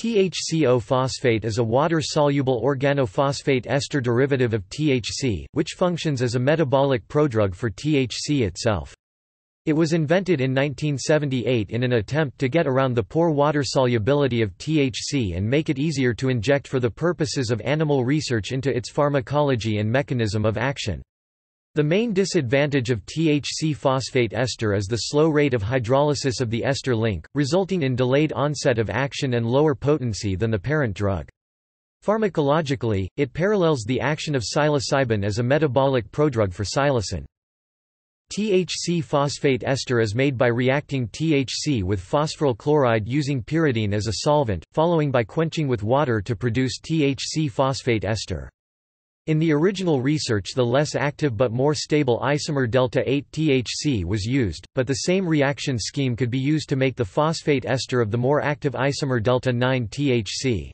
THCO phosphate is a water-soluble organophosphate ester derivative of THC, which functions as a metabolic prodrug for THC itself. It was invented in 1978 in an attempt to get around the poor water solubility of THC and make it easier to inject for the purposes of animal research into its pharmacology and mechanism of action. The main disadvantage of THC phosphate ester is the slow rate of hydrolysis of the ester link, resulting in delayed onset of action and lower potency than the parent drug. Pharmacologically, it parallels the action of psilocybin as a metabolic prodrug for psilocin. THC phosphate ester is made by reacting THC with phosphoryl chloride using pyridine as a solvent, following by quenching with water to produce THC phosphate ester. In the original research the less active but more stable isomer delta-8 THC was used, but the same reaction scheme could be used to make the phosphate ester of the more active isomer delta-9 THC.